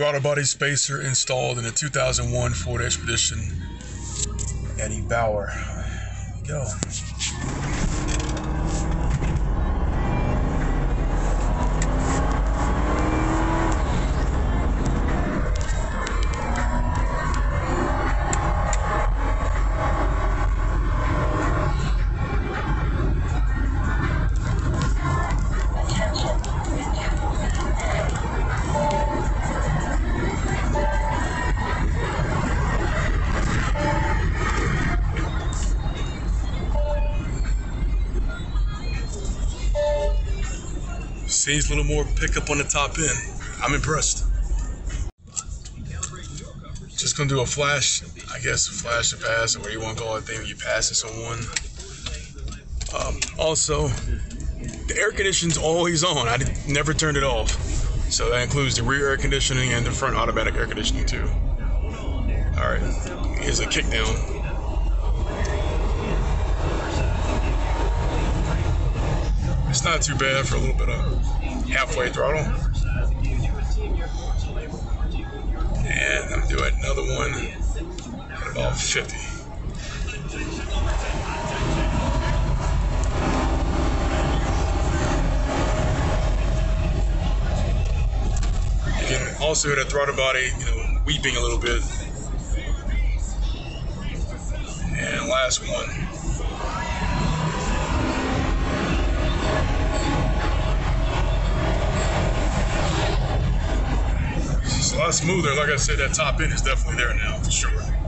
throttle body spacer installed in a 2001 Ford Expedition. Eddie Bauer. Here we go. Seems a little more pickup on the top end. I'm impressed. Just gonna do a flash, I guess, a flash to pass, or what you want to call it, thing you pass someone. Um, also, the air conditioning's always on. I never turned it off. So that includes the rear air conditioning and the front automatic air conditioning too. All right, here's a kick down. It's not too bad for a little bit of halfway throttle. And I'm doing another one at about 50. You can also the throttle body, you know, weeping a little bit. And last one. Lot smoother. Like I said, that top end is definitely there now for sure.